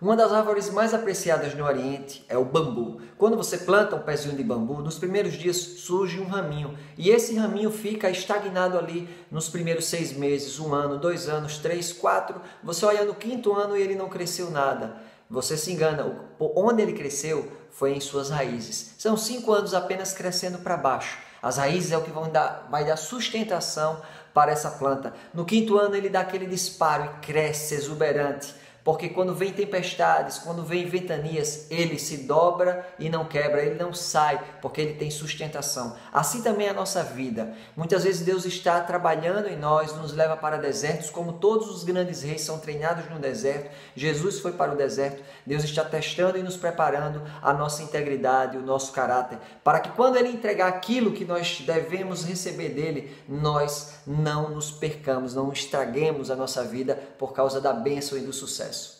Uma das árvores mais apreciadas no Oriente é o bambu. Quando você planta um pezinho de bambu, nos primeiros dias surge um raminho e esse raminho fica estagnado ali nos primeiros seis meses, um ano, dois anos, três, quatro. Você olha no quinto ano e ele não cresceu nada. Você se engana. Onde ele cresceu foi em suas raízes. São cinco anos apenas crescendo para baixo. As raízes é o que vão dar, vai dar sustentação para essa planta. No quinto ano ele dá aquele disparo e cresce exuberante porque quando vem tempestades, quando vem ventanias, ele se dobra e não quebra, ele não sai, porque ele tem sustentação. Assim também é a nossa vida. Muitas vezes Deus está trabalhando em nós, nos leva para desertos, como todos os grandes reis são treinados no deserto. Jesus foi para o deserto. Deus está testando e nos preparando a nossa integridade, o nosso caráter, para que quando ele entregar aquilo que nós devemos receber dele, nós não nos percamos, não estraguemos a nossa vida por causa da bênção e do sucesso processo.